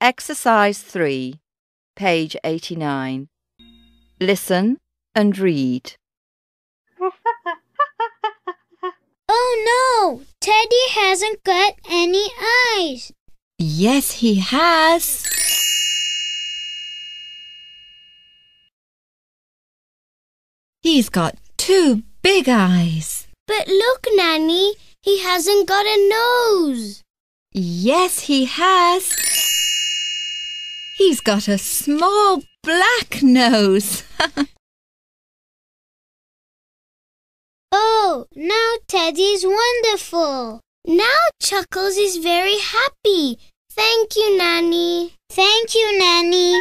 Exercise 3, page 89. Listen and read. Oh no! Teddy hasn't got any eyes. Yes, he has. He's got two big eyes. But look, Nanny, he hasn't got a nose. Yes, he has. He's got a small black nose. Oh, now Teddy's wonderful. Now Chuckles is very happy. Thank you, Nanny. Thank you, Nanny.